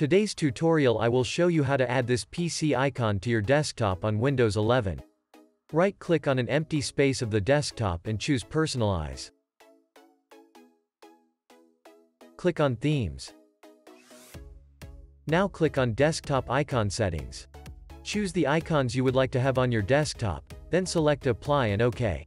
Today's tutorial I will show you how to add this PC icon to your desktop on Windows 11. Right-click on an empty space of the desktop and choose Personalize. Click on Themes. Now click on Desktop Icon Settings. Choose the icons you would like to have on your desktop, then select Apply and OK.